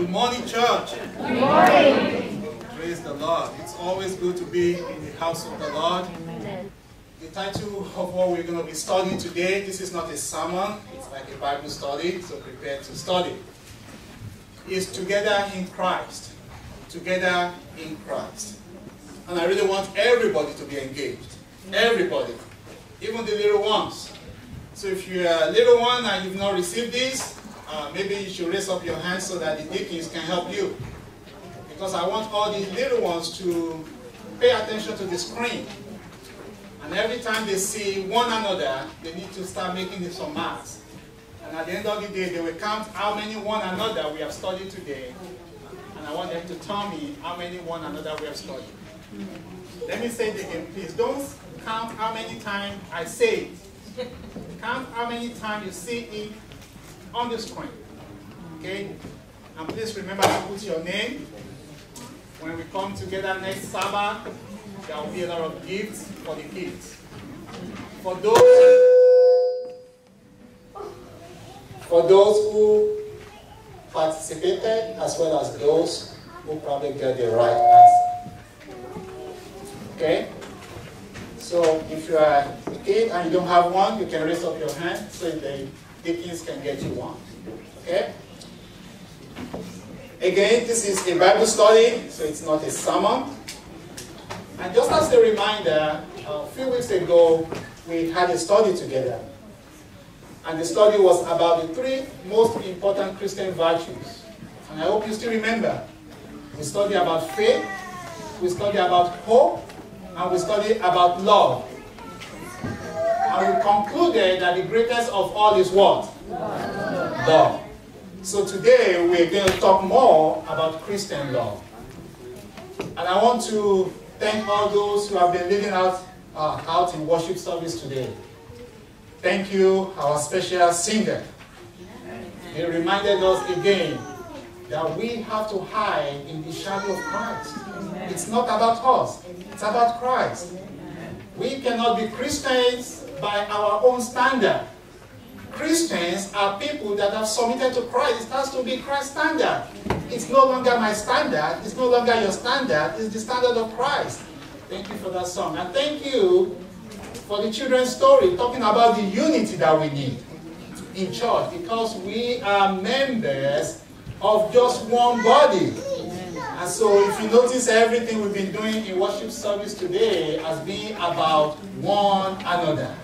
Good morning, church. Good morning. Praise the Lord. It's always good to be in the house of the Lord. The title of what we're going to be studying today, this is not a sermon, it's like a Bible study, so prepare to study. Is Together in Christ. Together in Christ. And I really want everybody to be engaged. Everybody. Even the little ones. So if you're a little one and you've not received this, uh, maybe you should raise up your hand so that the deacons can help you. Because I want all the little ones to pay attention to the screen. And every time they see one another, they need to start making some marks. And at the end of the day, they will count how many one another we have studied today. And I want them to tell me how many one another we have studied. Let me say it again, please. Don't count how many times I say it. Count how many times you see it on the screen. Okay? And please remember to put your name. When we come together next Sabbath, there will be a lot of gifts for the kids. For those, for those who participated, as well as those who probably get the right answer. Okay? So if you are a kid and you don't have one, you can raise up your hand so the deacons can get you one. Okay? Again, this is a Bible study, so it's not a sermon. And just as a reminder, a few weeks ago, we had a study together. And the study was about the three most important Christian virtues. And I hope you still remember. We studied about faith, we studied about hope, and we studied about love. And we concluded that the greatest of all is what? Love. So today we're going to talk more about Christian love. And I want to thank all those who have been leading out, uh, out in worship service today. Thank you, our special singer. He reminded us again that we have to hide in the shadow of Christ. It's not about us, it's about Christ. We cannot be Christians by our own standard. Christians are people that have submitted to Christ. It has to be Christ's standard. It's no longer my standard. It's no longer your standard. It's the standard of Christ. Thank you for that song. And thank you for the children's story, talking about the unity that we need in church because we are members of just one body. And so if you notice everything we've been doing in worship service today has been about one another.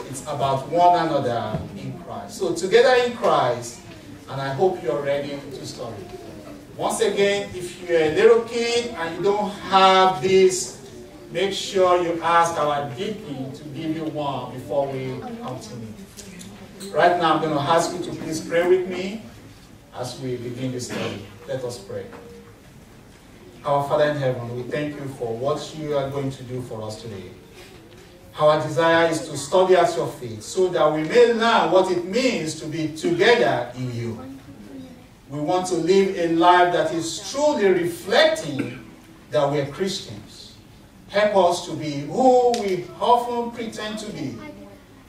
It's about one another in Christ. So together in Christ, and I hope you're ready to study. Once again, if you're a little kid and you don't have this, make sure you ask our deacon to give you one before we continue. Right now, I'm going to ask you to please pray with me as we begin the study. Let us pray. Our Father in heaven, we thank you for what you are going to do for us today. Our desire is to study at your feet so that we may learn what it means to be together in you. We want to live a life that is truly reflecting that we're Christians. Help us to be who we often pretend to be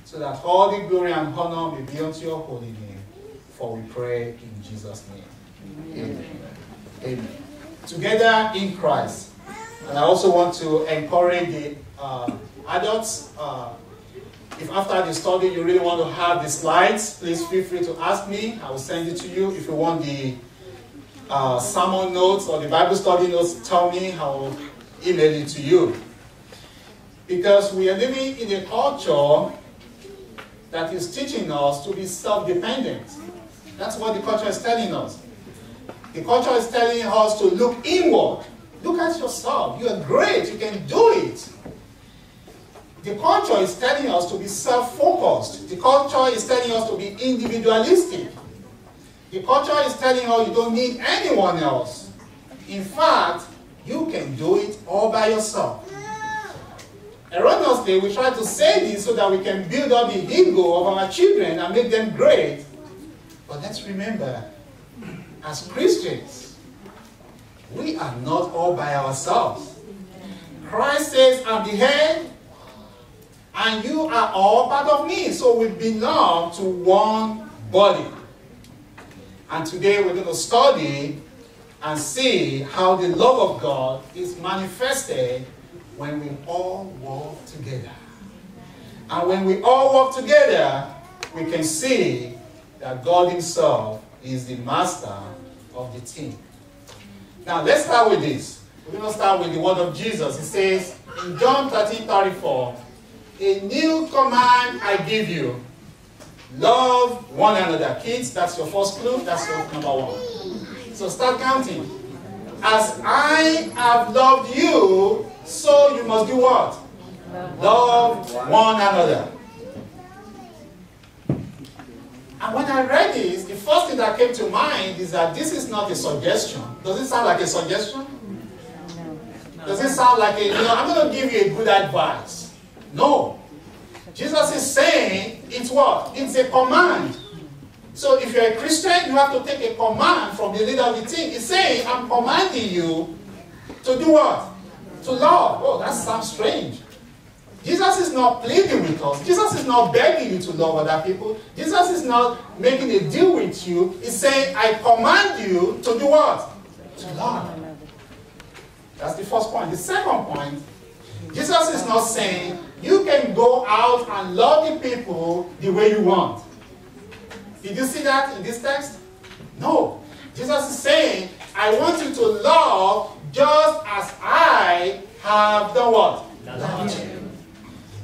so that all the glory and honor may be unto your holy name. For we pray in Jesus' name. Amen. Amen. Together in Christ. And I also want to encourage the uh, adults, uh, if after the study you really want to have the slides, please feel free to ask me. I will send it to you. If you want the uh, sermon notes or the Bible study notes, tell me. I will email it to you. Because we are living in a culture that is teaching us to be self-dependent. That's what the culture is telling us. The culture is telling us to look inward. Look at yourself. You are great. You can do it. The culture is telling us to be self-focused. The culture is telling us to be individualistic. The culture is telling us you don't need anyone else. In fact, you can do it all by yourself. Erroneously, we try to say this so that we can build up the ego of our children and make them great. But let's remember, as Christians, we are not all by ourselves. Christ says, I'm the head, and you are all part of me. So we belong to one body. And today we're going to study and see how the love of God is manifested when we all work together. And when we all work together, we can see that God Himself is the master of the team. Now, let's start with this. We're going to start with the word of Jesus. It says in John 13 34, A new command I give you love one another. Kids, that's your first clue. That's your number one. So start counting. As I have loved you, so you must do what? Love one another. And when I read this, the first thing that came to mind is that this is not a suggestion. Does it sound like a suggestion? No. Does it sound like a, you know, I'm going to give you a good advice? No. Jesus is saying it's what? It's a command. So if you're a Christian, you have to take a command from the leader of the team. He's saying, I'm commanding you to do what? To love. Oh, that sounds strange. Jesus is not pleading with us. Jesus is not begging you to love other people. Jesus is not making a deal with you. He's saying, I command you to do what? To love. That's the first point. The second point, Jesus is not saying, you can go out and love the people the way you want. Did you see that in this text? No. Jesus is saying, I want you to love just as I have done what? Loved you.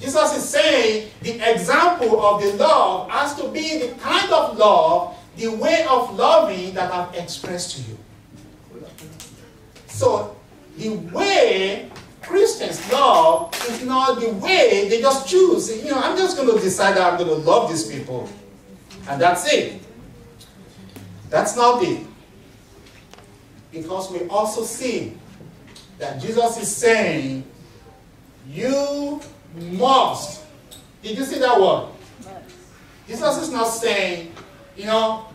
Jesus is saying the example of the love has to be the kind of love, the way of loving that I've expressed to you. So, the way Christians love is not the way they just choose. You know, I'm just going to decide that I'm going to love these people. And that's it. That's not it. Because we also see that Jesus is saying, you must. Did you see that word? Jesus is not saying, you know,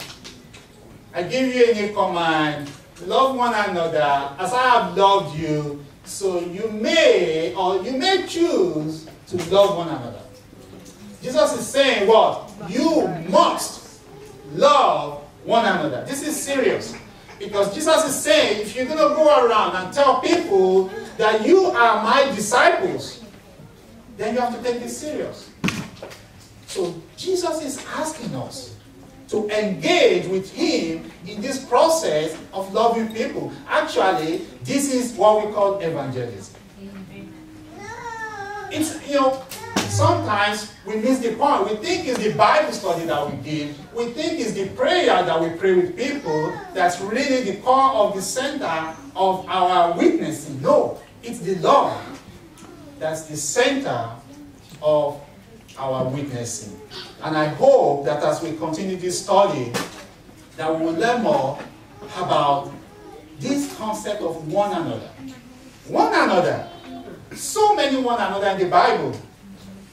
I give you a new command, love one another as I have loved you, so you may or you may choose to love one another. Jesus is saying what? You must love one another. This is serious. Because Jesus is saying, if you're going to go around and tell people that you are my disciples, then you have to take this serious. So Jesus is asking us to engage with him in this process of loving people. Actually, this is what we call evangelism. It's, you know, sometimes we miss the point. We think it's the Bible study that we give. We think it's the prayer that we pray with people that's really the core of the center of our witnessing. No, it's the love that's the center of our witnessing. And I hope that as we continue this study, that we will learn more about this concept of one another. One another. So many one another in the Bible.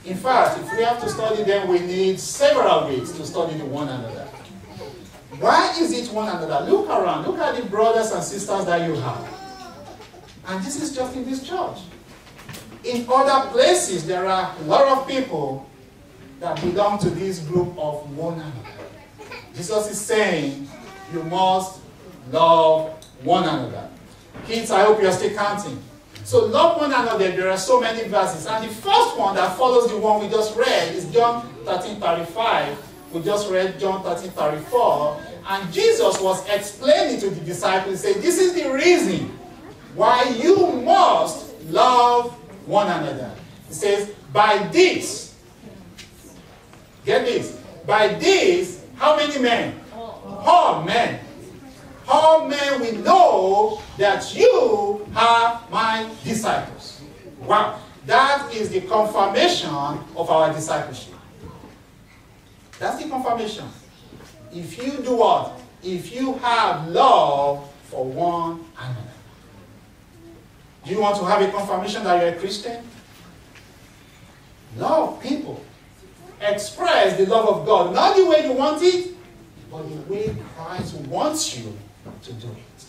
In fact, if we have to study them, we need several weeks to study the one another. Why is it one another? Look around. Look at the brothers and sisters that you have. And this is just in this church. In other places, there are a lot of people that belong to this group of one another. Jesus is saying, you must love one another. Kids, I hope you are still counting. So love one another, there are so many verses. And the first one that follows the one we just read is John 13, 35. We just read John 13, 34. And Jesus was explaining to the disciples, saying, this is the reason why you must one another. He says, by this, get this, by this, how many men? All men. All men we know that you are my disciples. Wow. That is the confirmation of our discipleship. That's the confirmation. If you do what? If you have love for one another. Do you want to have a confirmation that you're a Christian? Love people. Express the love of God. Not the way you want it, but the way Christ wants you to do it.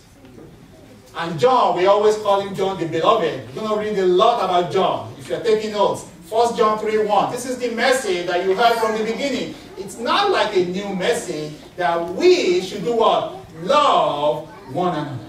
And John, we always call him John the Beloved. You're going to read a lot about John if you're taking notes. 1 John 3 1. This is the message that you heard from the beginning. It's not like a new message, that we should do what? Love one another.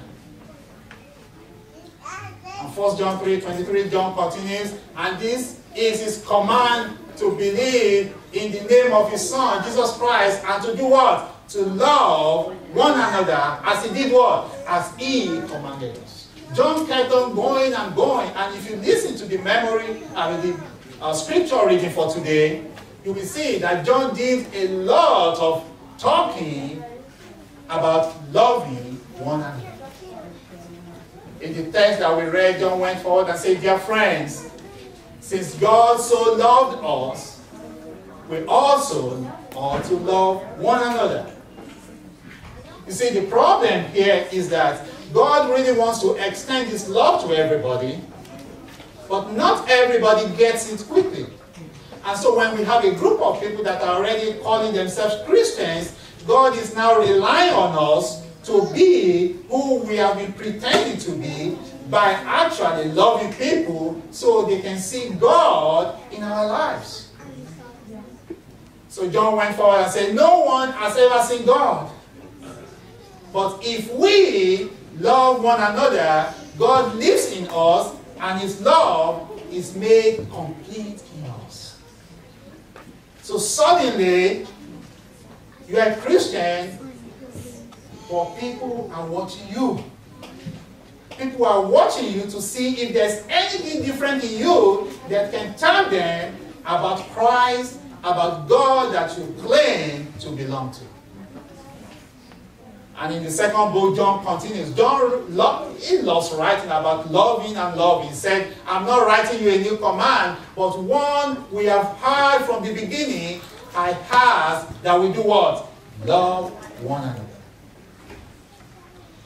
And 1 John 3, 23, John continues, and this is his command to believe in the name of his son, Jesus Christ, and to do what? To love one another as he did what? As he commanded us. John kept on going and going, and if you listen to the memory, mean the uh, scripture reading for today, you will see that John did a lot of talking about loving one another. In the text that we read, John went forward and said, Dear friends, since God so loved us, we also ought to love one another. You see, the problem here is that God really wants to extend his love to everybody, but not everybody gets it quickly. And so when we have a group of people that are already calling themselves Christians, God is now relying on us to be who we have been pretending to be by actually loving people so they can see God in our lives. So John went forward and said, No one has ever seen God. But if we love one another, God lives in us and his love is made complete in us. So suddenly, you are a Christian, but people are watching you. People are watching you to see if there's anything different in you that can tell them about Christ, about God that you claim to belong to. And in the second book, John continues. John lo he loves writing about loving and loving. He said, I'm not writing you a new command, but one we have heard from the beginning, I have that we do what? Love one another.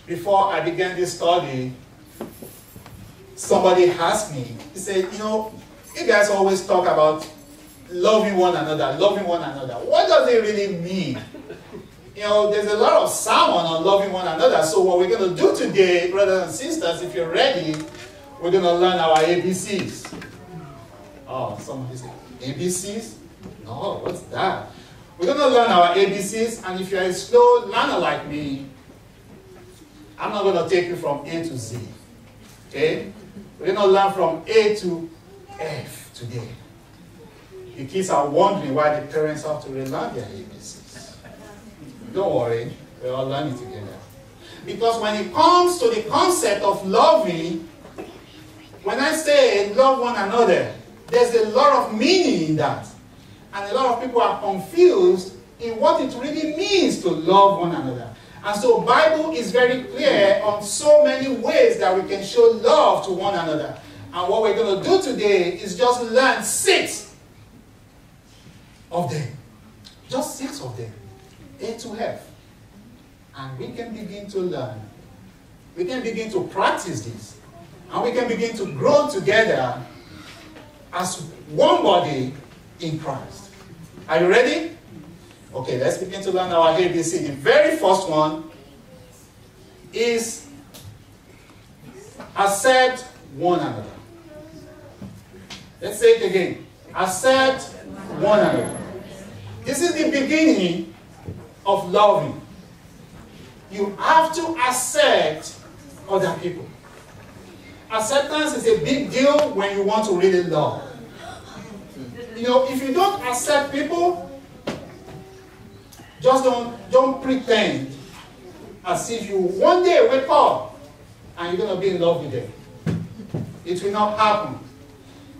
Before I began this study, somebody asked me, he said, you know, you guys always talk about loving one another, loving one another. What does it really mean? You know, there's a lot of sermon on loving one another. So what we're going to do today, brothers and sisters, if you're ready, we're going to learn our ABCs. Oh, somebody said, ABCs? No, what's that? We're going to learn our ABCs, and if you're a slow learner like me, I'm not going to take you from A to Z. Okay? We're going to learn from A to F today. The kids are wondering why the parents have to relearn their ABCs. Don't worry, we're all learning together. Because when it comes to the concept of loving, when I say love one another, there's a lot of meaning in that. And a lot of people are confused in what it really means to love one another. And so Bible is very clear on so many ways that we can show love to one another. And what we're going to do today is just learn six of them. Just six of them. A to F. And we can begin to learn. We can begin to practice this. And we can begin to grow together as one body in Christ. Are you ready? Okay, let's begin to learn our ABC. The very first one is accept one another. Let's say it again. Accept one another. This is the beginning of loving. You have to accept other people. Acceptance is a big deal when you want to really love. You know, if you don't accept people, just don't, don't pretend as if you one day wake up and you're going to be in love with them. It will not happen.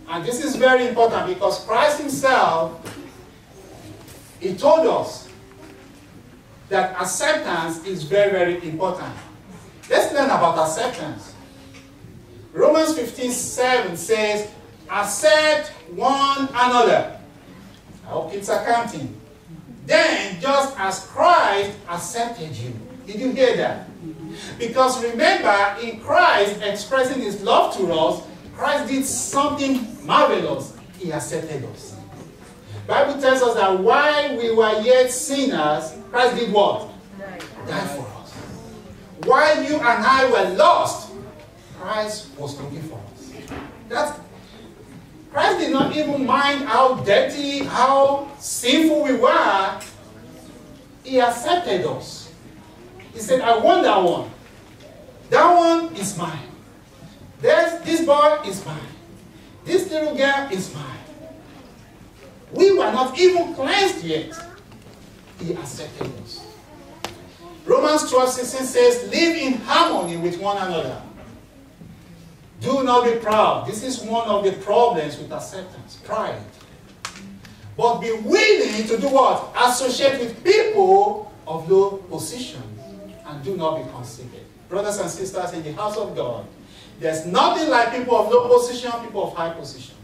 And this is very important because Christ himself, he told us that acceptance is very, very important. Let's learn about acceptance. Romans 15, 7 says, accept one another. I hope it's accounting. Then, just as Christ accepted you. Did you hear that? Because remember, in Christ expressing his love to us, Christ did something marvelous. He accepted us. Bible tells us that while we were yet sinners, Christ did what? Died for us. While you and I were lost, Christ was looking for us. That's Christ did not even mind how dirty, how sinful we were. He accepted us. He said, I want that one. That one is mine. There's, this boy is mine. This little girl is mine. We were not even cleansed yet. He accepted us. Romans 12 16 says, Live in harmony with one another. Do not be proud. This is one of the problems with acceptance pride. But be willing to do what? Associate with people of low position and do not be conceited. Brothers and sisters, in the house of God, there's nothing like people of low position, people of high position.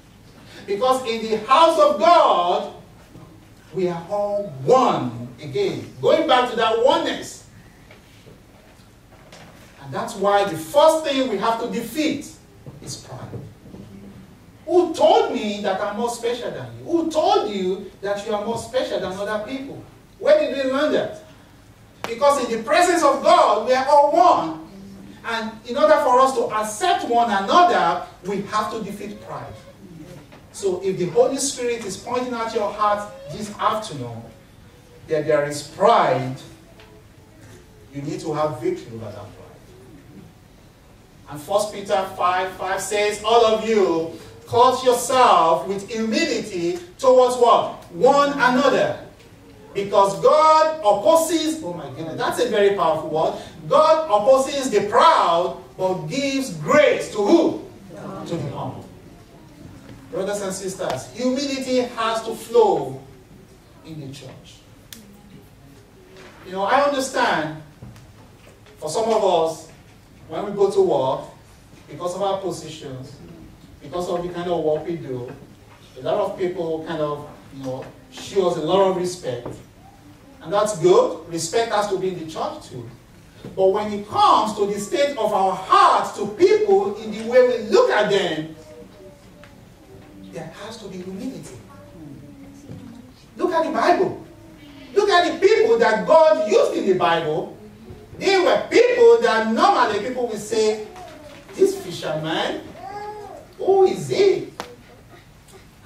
Because in the house of God, we are all one again. Going back to that oneness. And that's why the first thing we have to defeat is pride. Who told me that I'm more special than you? Who told you that you are more special than other people? Where did we learn that? Because in the presence of God, we are all one. And in order for us to accept one another, we have to defeat pride. So if the Holy Spirit is pointing at your heart this afternoon that there is pride, you need to have victory over that. And 1 Peter 5 5 says, All of you clothe yourself with humility towards what? One another. Because God opposes, oh my goodness, that's a very powerful word. God opposes the proud, but gives grace to who? To the humble. Brothers and sisters, humility has to flow in the church. You know, I understand for some of us, when we go to work, because of our positions, because of the kind of work we do, a lot of people kind of, you know, show us a lot of respect. And that's good. Respect has to be in the church too. But when it comes to the state of our hearts to people, in the way we look at them, there has to be humility. Look at the Bible. Look at the people that God used in the Bible. They were people that normally people would say, this fisherman, who is he?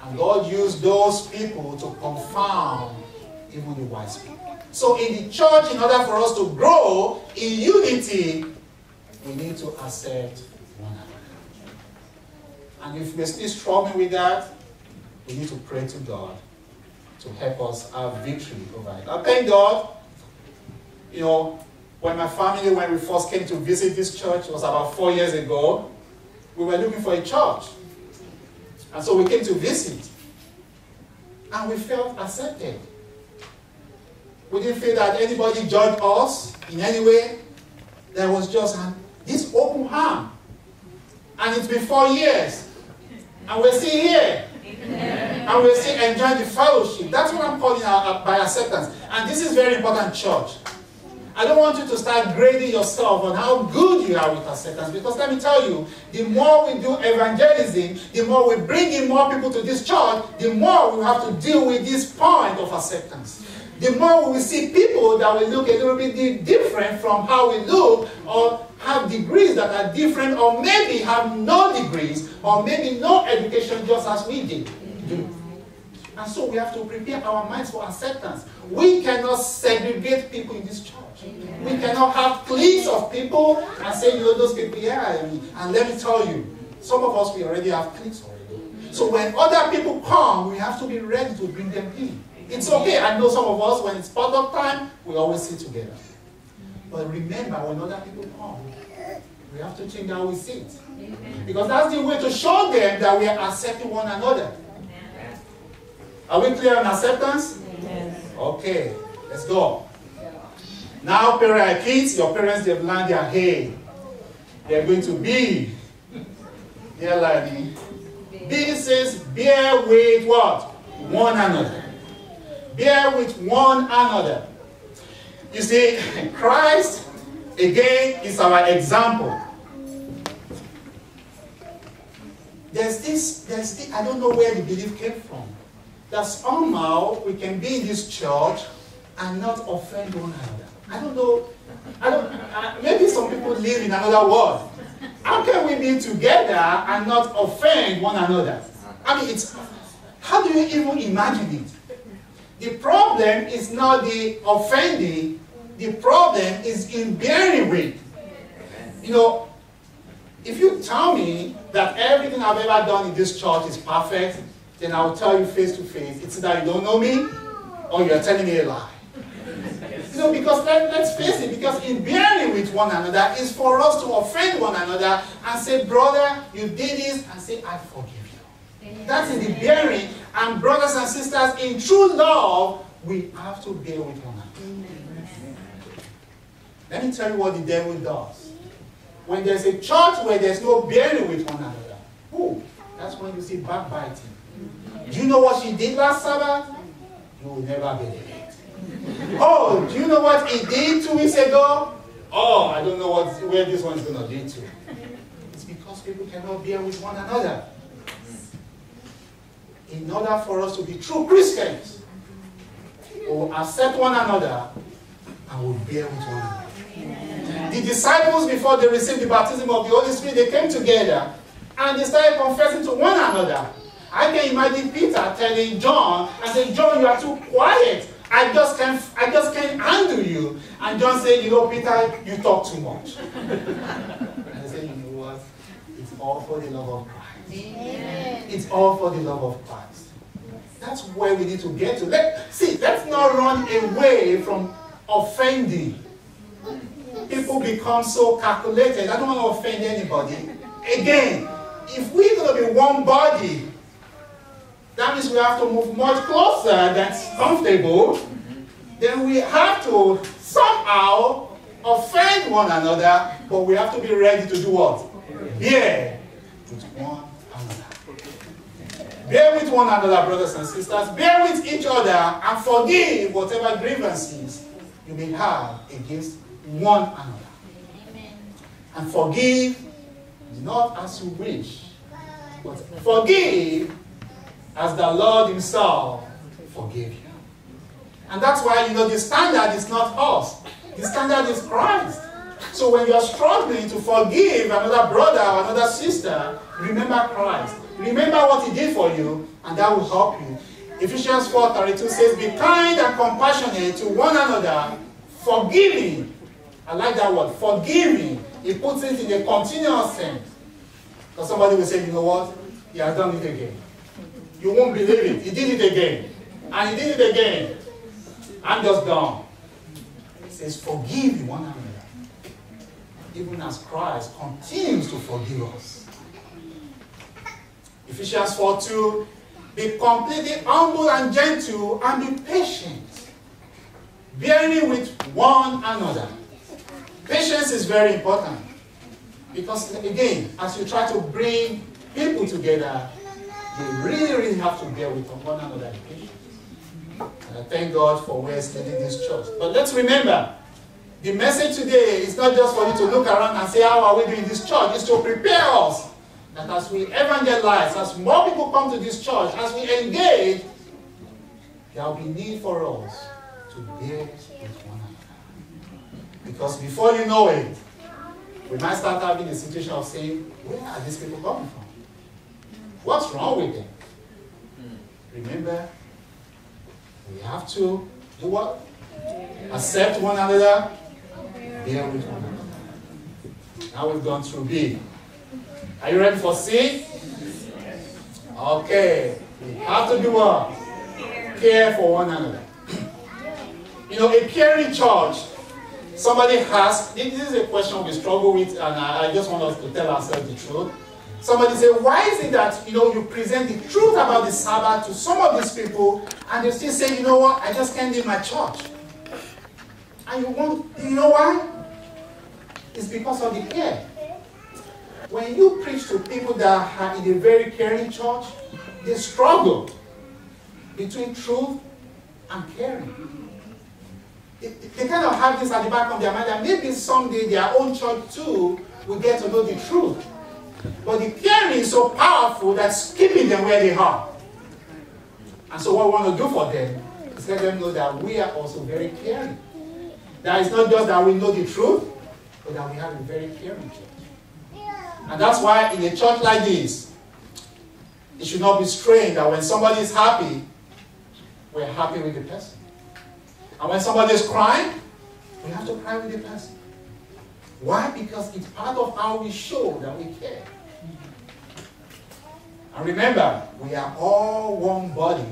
And God used those people to confound even the wise people. So in the church, in order for us to grow in unity, we need to accept one another. And if we're still struggling with that, we need to pray to God to help us have victory over it. I thank God, you know, when my family, when we first came to visit this church, was about four years ago, we were looking for a church. And so we came to visit. And we felt accepted. We didn't feel that anybody judged us in any way. There was just an, this open hand. And it's been four years. And we're still here. And we're still enjoying the fellowship. That's what I'm calling our, by acceptance. And this is very important, church. I don't want you to start grading yourself on how good you are with acceptance because let me tell you, the more we do evangelism, the more we bring in more people to this church, the more we have to deal with this point of acceptance. The more we see people that will look a little bit different from how we look or have degrees that are different or maybe have no degrees or maybe no education just as we did. And so we have to prepare our minds for acceptance. We cannot segregate people in this church. We cannot have cliques of people and say, you know, those people, yeah. And let me tell you, some of us, we already have cliques already. So when other people come, we have to be ready to bring them in. It's okay. I know some of us, when it's part of time, we always sit together. But remember, when other people come, we have to change how we sit. Because that's the way to show them that we are accepting one another. Are we clear on acceptance? Yes. Okay, let's go. Now, parents, kids, your parents, they've learned their hey. They're going to be. Dear learning. B says, bear with what? One another. Bear with one another. You see, Christ, again, is our example. There's this, there's this, I don't know where the belief came from that somehow we can be in this church and not offend one another. I don't know. I don't. Uh, maybe some people live in another world. How can we be together and not offend one another? I mean, it's. How do you even imagine it? The problem is not the offending, the problem is in bearing with. You know, if you tell me that everything I've ever done in this church is perfect, then I'll tell you face to face. It's that you don't know me or you're telling me a lie. You know, because let, let's face it, because in bearing with one another is for us to offend one another and say, brother, you did this, and say, I forgive you. That's in the bearing. And brothers and sisters, in true love, we have to bear with one another. Let me tell you what the devil does. When there's a church where there's no bearing with one another, who? That's when you see backbiting. Do you know what she did last Sabbath? You will never believe it. Oh, do you know what he did two weeks ago? Oh, I don't know what, where this one is going to lead to. It's because people cannot bear with one another. In order for us to be true Christians, we will accept one another and will bear with one another. The disciples, before they received the baptism of the Holy Spirit, they came together and they started confessing to one another. I can imagine Peter telling John and saying, John, you are too quiet. I just can't, I just can't handle you. And John said, you know, Peter, you talk too much. and I said, you know what? It's all for the love of Christ. Amen. It's all for the love of Christ. That's where we need to get to. Let, see, let's not run away from offending. People become so calculated. I don't want to offend anybody. Again, if we're going to be one body, that means we have to move much closer that's comfortable. Then we have to somehow offend one another, but we have to be ready to do what? Bear with one another. Bear with one another, brothers and sisters. Bear with each other and forgive whatever grievances you may have against one another. And forgive not as you wish, but forgive as the Lord himself forgave you. And that's why, you know, the standard is not us. The standard is Christ. So when you are struggling to forgive another brother or another sister, remember Christ. Remember what he did for you, and that will help you. Ephesians 4.32 says, Be kind and compassionate to one another, forgiving. I like that word, forgiving. He puts it in a continuous sense. Because somebody will say, you know what? He has done it again. You won't believe it. He did it again. And he did it again. I'm just done. He says, forgive one another. Even as Christ continues to forgive us. Ephesians 4 2 Be completely humble and gentle and be patient, bearing with one another. Patience is very important. Because again, as you try to bring people together, we really, really have to bear with one another And I thank God for where He's leading this church. But let's remember, the message today is not just for you to look around and say, how are we doing this church? It's to prepare us that as we evangelize, as more people come to this church, as we engage, there will be need for us to bear with one another. Because before you know it, we might start having a situation of saying, where are these people coming from? What's wrong with them? Hmm. Remember, we have to do what? Accept one another, bear with one another. Now we've gone through B. Are you ready for C? Okay. We have to do what? Care for one another. You know, a caring church, somebody has, this is a question we struggle with, and I just want us to tell ourselves the truth. Somebody say, why is it that you know you present the truth about the Sabbath to some of these people and they still say, you know what, I just can't leave my church. And you want, you know why? It's because of the care. When you preach to people that are in a very caring church, they struggle between truth and caring. They, they kind of have this at the back of their mind that maybe someday their own church too will get to know the truth. But the caring is so powerful that's keeping them where they are. And so what we want to do for them is let them know that we are also very caring. That it's not just that we know the truth, but that we have a very caring church. And that's why in a church like this, it should not be strange that when somebody is happy, we're happy with the person. And when somebody is crying, we have to cry with the person. Why? Because it's part of how we show that we care. And remember, we are all one body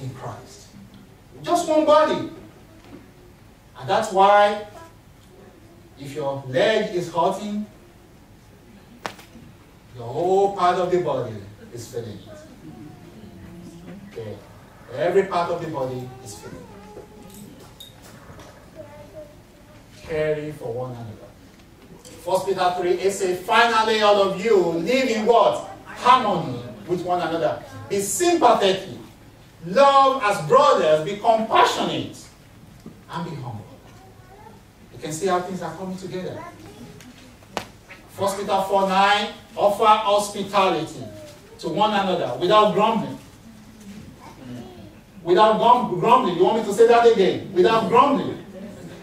in Christ. Just one body. And that's why if your leg is hurting, the whole part of the body is feeling it. Okay. Every part of the body is feeling it. Carry for one another. First Peter 3, it says, finally all of you live in what? Harmony with one another. Be sympathetic. Love as brothers. Be compassionate. And be humble. You can see how things are coming together. First Peter 4 9, offer hospitality to one another without grumbling. Without grumbling. You want me to say that again? Without grumbling.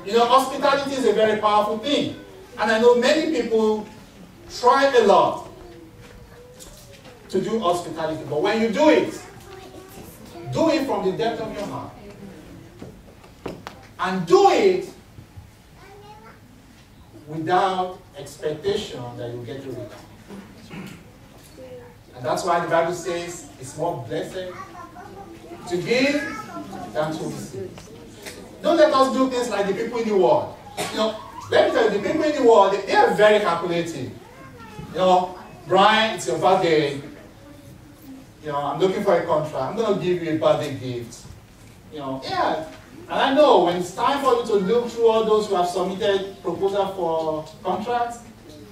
You know, hospitality is a very powerful thing. And I know many people try a lot to do hospitality. But when you do it, do it from the depth of your heart. And do it without expectation that you get to return. And that's why the Bible says it's more blessed to give than to receive. Don't let us do things like the people in the world. You know, let me tell you, the people in the world, they, are very calculating. You know, Brian, it's your birthday you know, I'm looking for a contract. I'm going to give you a birthday gift. You know, yeah. And I know when it's time for you to look through all those who have submitted proposal for contracts,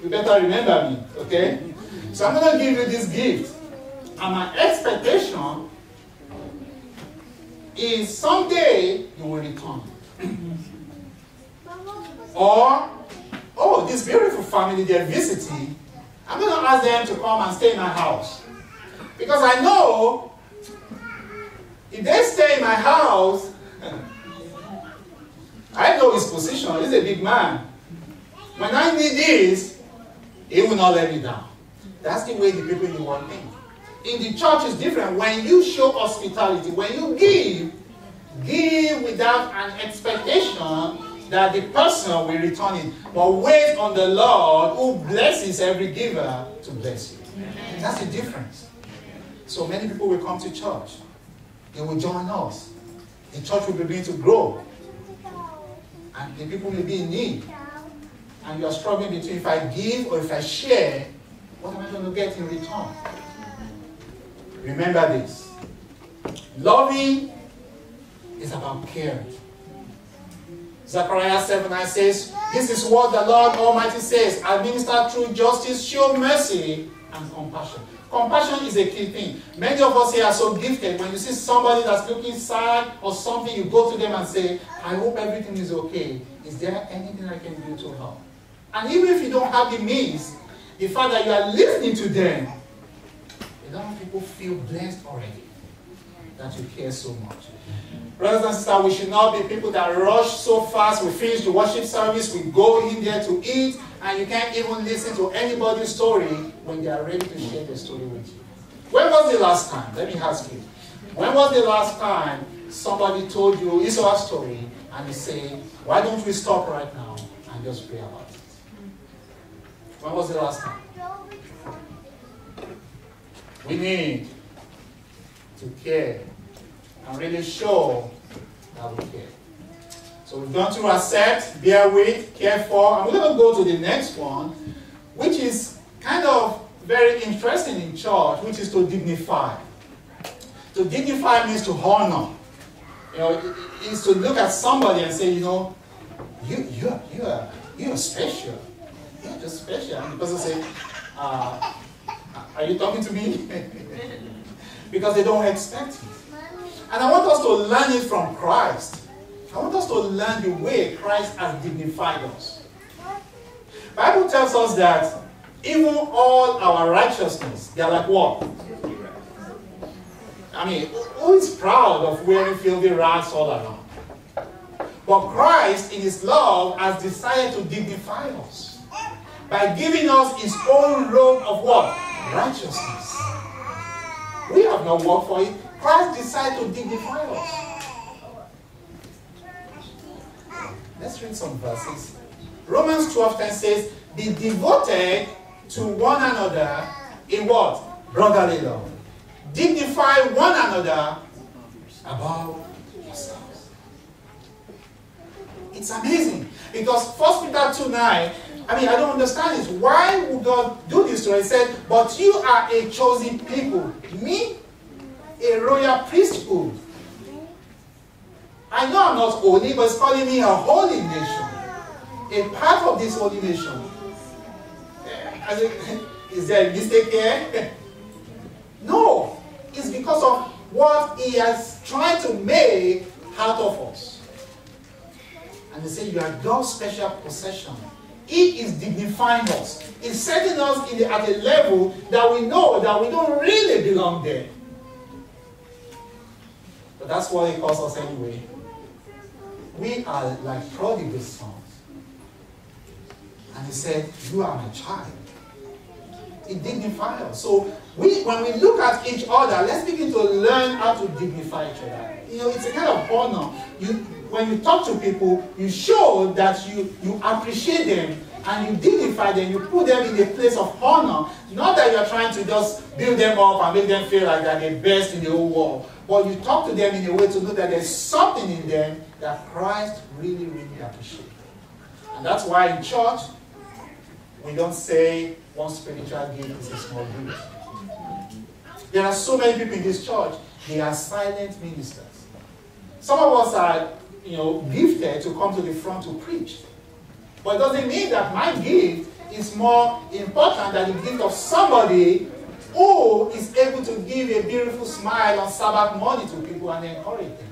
you better remember me, okay? So I'm going to give you this gift. And my expectation is someday you will return. or, oh, this beautiful family they're visiting, I'm going to ask them to come and stay in my house. Because I know if they stay in my house, I know his position. He's a big man. When I need this, he will not let me down. That's the way the people in the world think. In the church is different. When you show hospitality, when you give, give without an expectation that the person will return it. But wait on the Lord who blesses every giver to bless you. That's the difference. So many people will come to church. They will join us. The church will begin to grow. And the people will be in need. And you are struggling between if I give or if I share, what am I going to get in return? Remember this. Loving is about caring. Zechariah 7 9 says, This is what the Lord Almighty says administer true justice, show mercy, and compassion. Compassion is a key thing. Many of us here are so gifted. When you see somebody that's looking sad or something, you go to them and say, I hope everything is okay. Is there anything I can do to help? And even if you don't have the means, the fact that you are listening to them, a lot of people feel blessed already that you care so much. Brothers and sisters, we should not be people that rush so fast. We finish the worship service, we go in there to eat, and you can't even listen to anybody's story when they are ready to share their story with you. When was the last time? Let me ask you. When was the last time somebody told you Esau's story and they say, why don't we stop right now and just pray about it? When was the last time? We need to care and really show that we care. So we've gone through accept, bear with, care for, and we're going to go to the next one, which is kind of very interesting in church, which is to dignify. To dignify means to honor. You know, it's to look at somebody and say, you know, you, you, you, are, you are special. You're just special. And the person say, uh, are you talking to me? because they don't expect it. And I want us to learn it from Christ. I want us to learn the way Christ has dignified us. Bible tells us that even all our righteousness, they're like what? I mean, who is proud of wearing filthy rags all around? But Christ, in his love, has decided to dignify us by giving us his own robe of what? Righteousness. We have not worked for it. Christ decided to dignify us. Let's read some verses. Romans 12 10 says, Be devoted to one another in what? Brotherly love. Dignify one another above yourselves. It's amazing. Because first Peter 2 9, I mean, I don't understand this. Why would God do this to us? He said, But you are a chosen people. Me, a royal priesthood. I know I'm not holy, but it's calling me a holy nation. A part of this holy nation. Eh, is there a mistake here? no. It's because of what he has tried to make out of us. And he said, You are God's special possession. He is dignifying us. He's setting us the, at a level that we know that we don't really belong there. That's what he calls us anyway. We are like prodigal sons. And he said, You are my child. It dignifies us. So we, when we look at each other, let's begin to learn how to dignify each other. You know, it's a kind of honor. You, when you talk to people, you show that you, you appreciate them and you dignify them, you put them in a place of honor. Not that you're trying to just build them up and make them feel like they're the best in the whole world. But you talk to them in a way to know that there's something in them that Christ really, really appreciates. And that's why in church, we don't say one spiritual gift is a small gift. There are so many people in this church, they are silent ministers. Some of us are, you know, gifted to come to the front to preach. But it doesn't mean that my gift is more important than the gift of somebody who is able to give a beautiful smile on Sabbath morning to people and encourage them.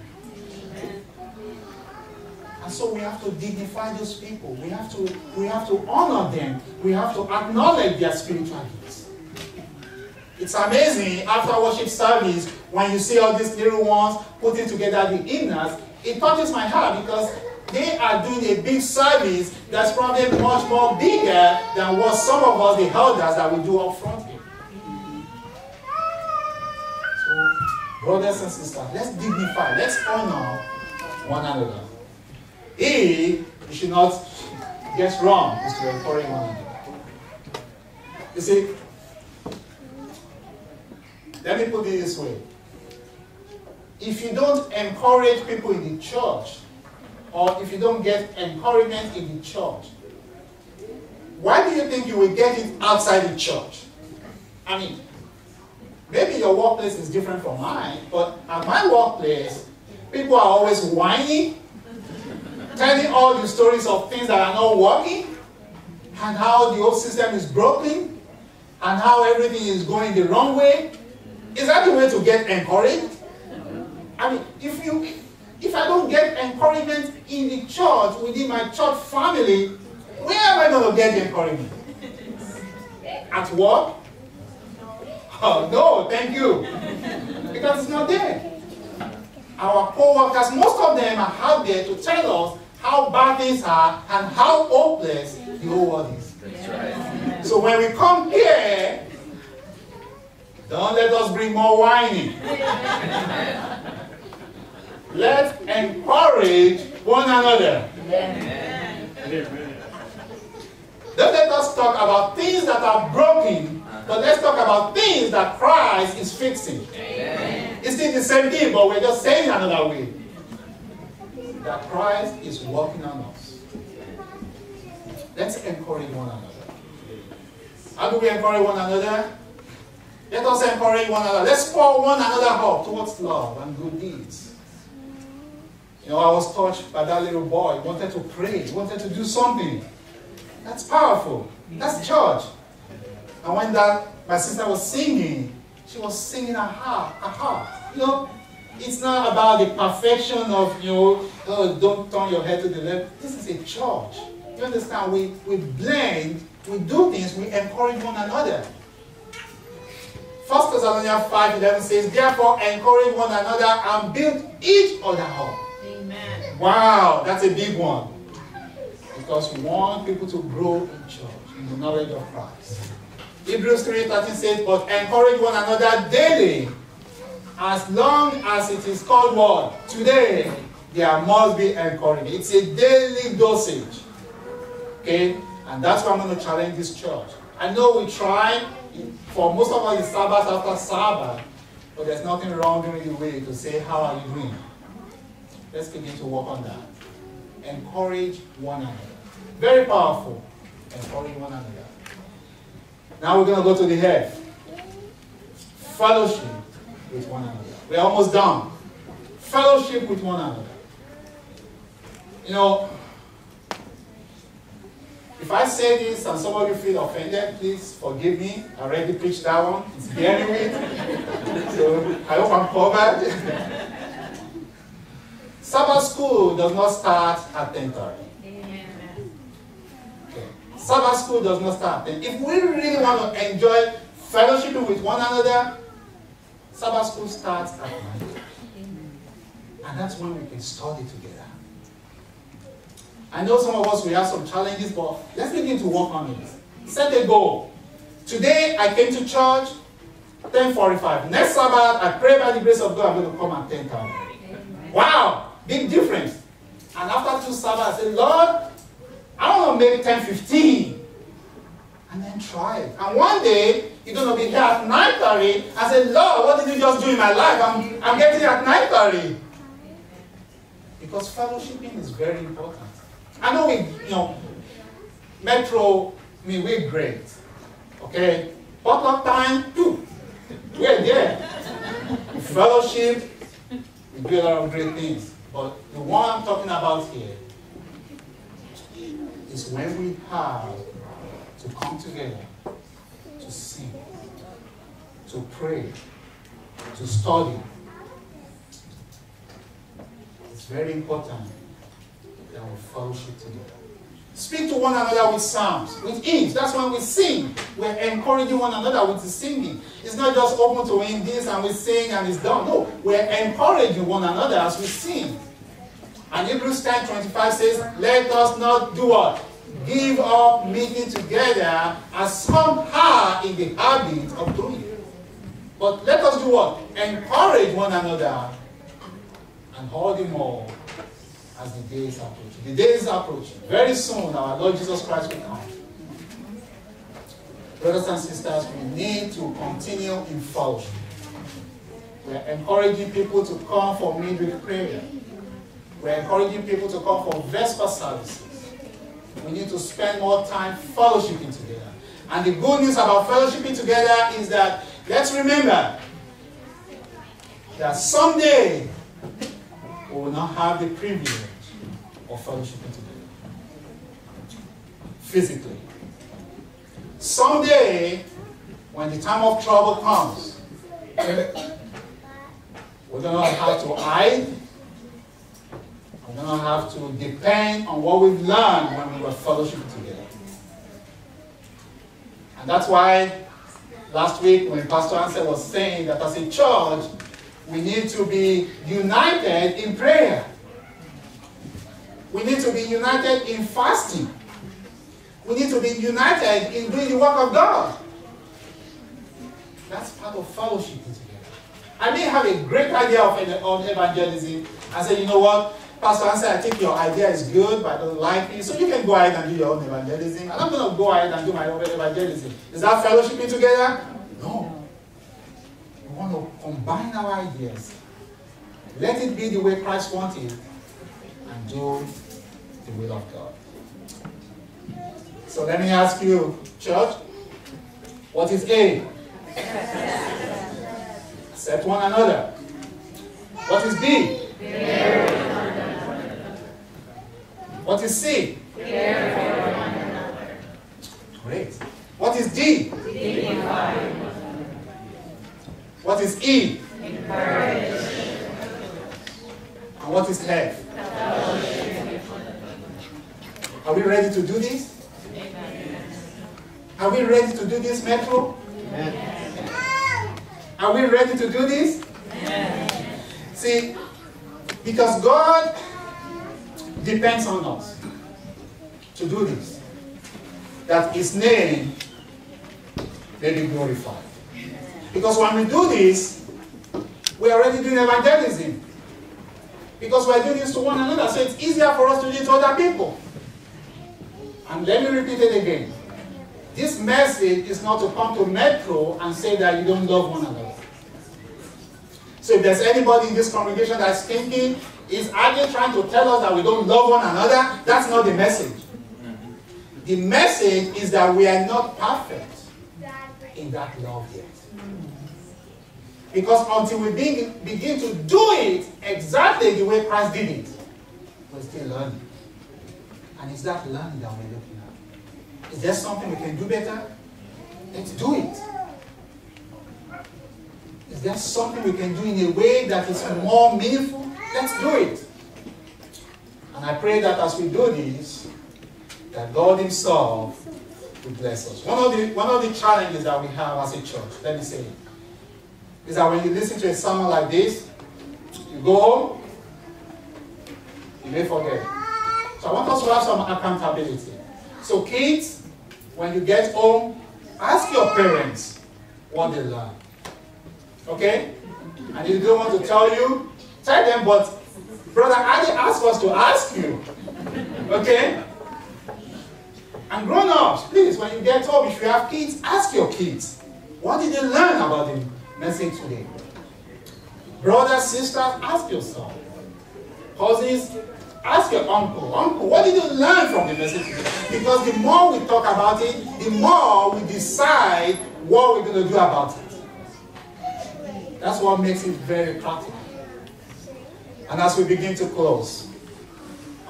And so we have to dignify those people. We have to, we have to honor them. We have to acknowledge their spiritual gifts. It's amazing after worship service when you see all these little ones putting together the hymnals. It touches my heart because they are doing a big service that's probably much more bigger than what some of us, the elders, that we do up front brothers and sisters, let's dignify, let's honor one another. A, you should not get wrong, is to encourage one another. You see, let me put it this way. If you don't encourage people in the church, or if you don't get encouragement in the church, why do you think you will get it outside the church? I mean, maybe your workplace is different from mine, but at my workplace, people are always whining telling all the stories of things that are not working, and how the whole system is broken, and how everything is going the wrong way. Is that the way to get encouraged? I mean, if you if I don't get encouragement in the church, within my church family, where am I going to get the encouragement? At work? Oh, no, thank you. Because it's not there. Our co-workers, most of them are out there to tell us how bad things are and how hopeless the whole world is. Right. So when we come here, don't let us bring more whining. Let's encourage one another. Amen. Don't let us talk about things that are broken, but let's talk about things that Christ is fixing. Amen. It's still the same thing, but we're just saying another way that Christ is working on us. Let's encourage one another. How do we encourage one another? Let us encourage one another. Let's pour one another up towards love and good deeds. You know, I was touched by that little boy. He wanted to pray. He wanted to do something. That's powerful. That's church. And when that my sister was singing, she was singing a harp, a harp. You know, it's not about the perfection of, you know, oh, don't turn your head to the left. This is a church. You understand? We, we blend, we do things, we encourage one another. First Thessalonians 5 11 says, Therefore, encourage one another and build each other up. Amen. Wow, that's a big one. Because we want people to grow in church, in the knowledge of Christ. Hebrews 3 13 says, But encourage one another daily as long as it is called what? Today, there must be encouragement. It's a daily dosage. Okay? And that's why I'm going to challenge this church. I know we try for most of us, it's Sabbath after Sabbath, but there's nothing wrong during the way to say, How are you doing? Let's begin to work on that. Encourage one another. Very powerful. Encourage one another. Now we're going to go to the head. Fellowship with one another. We're almost done. Fellowship with one another. You know, if I say this and some of you feel offended, please forgive me. I already preached that one. It's bearing with. So I hope I'm covered. Sabbath school does not start at 10.30. Sabbath school does not start at 10. If we really want to enjoy fellowship with one another, Sabbath school starts at 9. And that's when we can study together. I know some of us, we have some challenges, but let's begin to work on it. Set a goal. Today, I came to church, 10.45. Next Sabbath, I pray by the grace of God, I'm going to come at 10.30. Wow! Big difference. And after two Sabbaths, I said, Lord, I want to make 10.15. And then try it. And one day, you're going to be here at 9.30. I said, Lord, what did you just do in my life? I'm, I'm getting here at 9.30. Because fellowshipping is very important. I know we, you know, Metro, I mean, we're great. Okay? Potluck time, too. We're there. Fellowship, we do a lot of great things. But the one I'm talking about here is when we have to come together to sing, to pray, to study. It's very important that we fellowship together. Speak to one another with psalms, with hymns. That's when we sing. We're encouraging one another with the singing. It's not just open to hymn this and we sing and it's done. No, we're encouraging one another as we sing. And Hebrews 10 25 says, Let us not do what? Give up meeting together as some are in the habit of doing. But let us do what? Encourage one another and hold the more as the days approach. The days approach. Very soon our Lord Jesus Christ will come. Brothers and sisters, we need to continue in fellowship. We're encouraging people to come for midweek prayer. We're encouraging people to come for Vesper services. We need to spend more time fellowshipping together. And the good news about fellowshipping together is that let's remember that someday we will not have the privilege of fellowshipping together physically. Someday, when the time of trouble comes, we don't know how to hide we don't have to depend on what we've learned when we were fellowshipping together. And that's why last week when Pastor Ansel was saying that as a church, we need to be united in prayer. We need to be united in fasting. We need to be united in doing the work of God. That's part of fellowship together. I may have a great idea of, of evangelism. I said, you know what? Pastor Ansel, I think your idea is good, but I don't like it. So you can go ahead and do your own evangelism. And I'm going to go ahead and do my own evangelism. Is that fellowshipping together? No. We want to combine our ideas. Let it be the way Christ wanted and do the will of God. So let me ask you, church, what is A? Accept one another. What is B? What is C? Great. What is D? What is E? And what is F? Are we ready to do this? Are we ready to do this, Metro? Are we ready to do this? See, because God depends on us to do this. That his name may be glorified. Because when we do this, we are already doing evangelism. Because we're doing this to one another, so it's easier for us to do it to other people. And let me repeat it again. This message is not to come to Metro and say that you don't love one another. So if there's anybody in this congregation that's thinking, is Ali trying to tell us that we don't love one another? That's not the message. The message is that we are not perfect in that love yet. Because until we begin to do it exactly the way Christ did it, we're still learning. And it's that learning that we're looking at. Is there something we can do better? Let's do it. Is there something we can do in a way that is more meaningful? Let's do it. And I pray that as we do this, that God Himself will bless us. One of the one of the challenges that we have as a church, let me say, is that when you listen to a sermon like this, you go home, you may forget. So I want us to have some accountability. So kids, when you get home, ask your parents what they learned. Okay? And if they don't want to tell you, tell them, but brother Ali asked us to ask you. Okay? And grown ups, please, when you get home, if you have kids, ask your kids. What did they learn about the message today? Brothers, sisters, ask yourself. Cousins, ask your uncle. Uncle, what did you learn from the message today? Because the more we talk about it, the more we decide what we're going to do about it. That's what makes it very practical. And as we begin to close,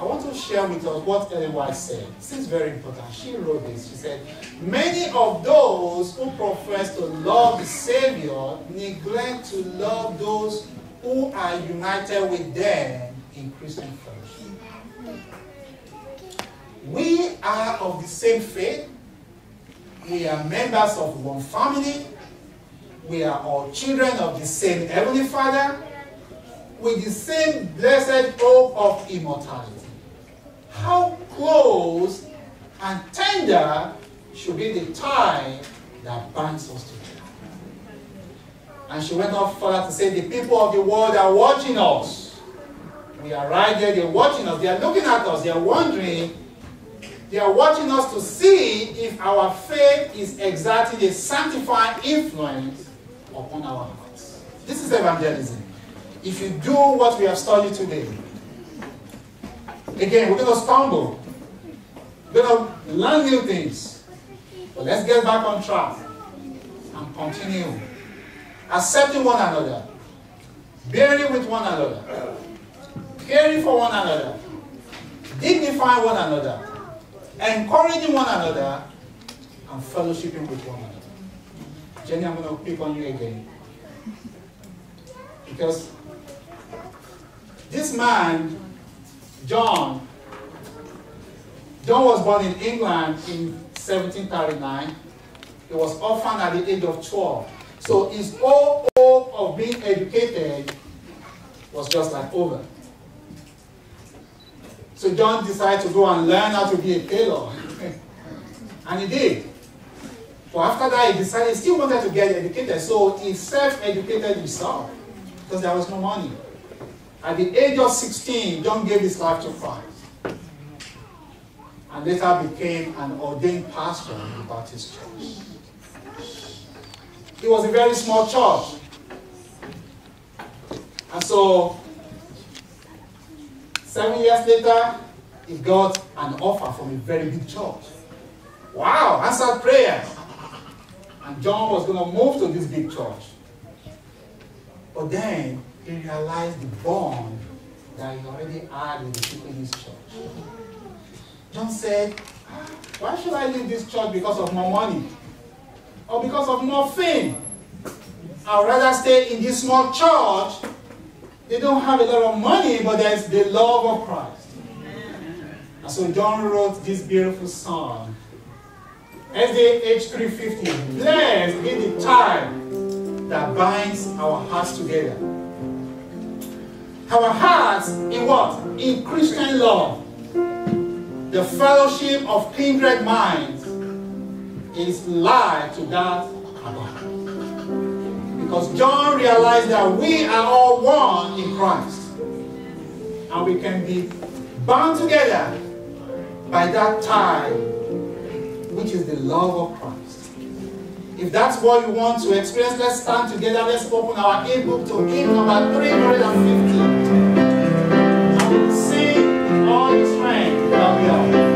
I want to share with us what Ellen White said. This is very important. She wrote this. She said, Many of those who profess to love the Savior neglect to love those who are united with them in Christian fellowship. We are of the same faith. We are members of one family. We are all children of the same Heavenly Father with the same blessed hope of immortality. How close and tender should be the tie that binds us together. And she went on further to say, the people of the world are watching us. We are right there, they're watching us, they are looking at us, they are wondering, they are watching us to see if our faith is exerting a sanctifying influence upon our hearts. This is evangelism. If you do what we have studied today, Again, we're going to stumble. We're going to learn new things. But let's get back on track and continue. Accepting one another. Bearing with one another. Caring for one another. Dignifying one another. Encouraging one another. And fellowshipping with one another. Jenny, I'm going to pick on you again. Because this man John. John was born in England in 1739. He was orphaned at the age of 12. So his whole hope of being educated was just like over. So John decided to go and learn how to be a tailor. and he did. But after that, he decided he still wanted to get educated. So he self-educated himself because there was no money. At the age of 16, John gave his life to Christ and later became an ordained pastor in the Baptist church. It was a very small church. And so, seven years later, he got an offer from a very big church. Wow, answered prayer. And John was going to move to this big church. But then he realized the bond that he already had with the people in his church. John said, ah, why should I leave this church because of more money? Or because of more fame? I'd rather stay in this small church. They don't have a lot of money, but there's the love of Christ. And so John wrote this beautiful song. SDH 350, blessed be the tie that binds our hearts together our hearts in what? In Christian love. The fellowship of kindred minds is like to that above. Because John realized that we are all one in Christ. and we can be bound together by that tie, which is the love of Christ. If that's what you want to experience, let's stand together. Let's open our hymn book to hymn number 350. And we will sing all the strength we are.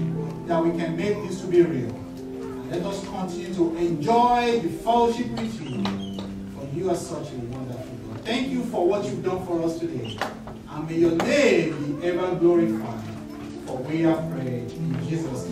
that we can make this to be real. Let us continue to enjoy the fellowship with you, for you are such a wonderful God. Thank you for what you've done for us today. And may your name be ever glorified, for we are prayed in Jesus' name.